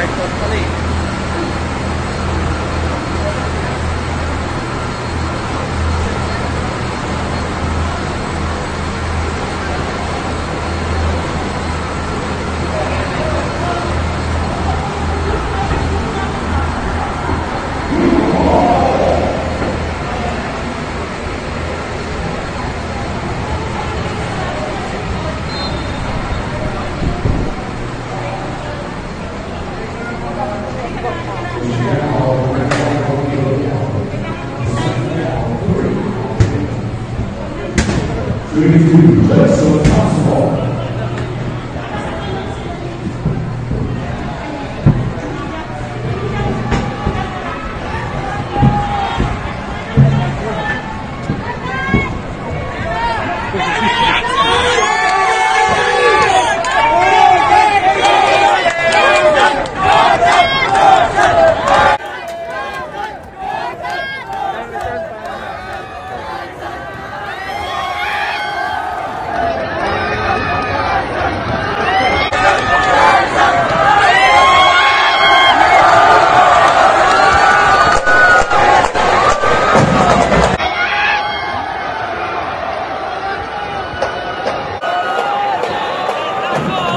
side for Khalid. Ele diz, dança, faça Go, go!